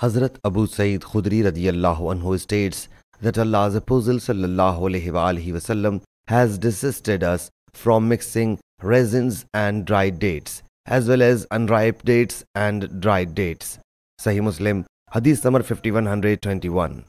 Hazrat Abu Sa'id Khudri radiyallahu anhu states that Allah's Apostle sallallahu alaihi wasallam has desisted us from mixing resins and dried dates, as well as unripe dates and dried dates. Sahih Muslim, Hadith number 5121.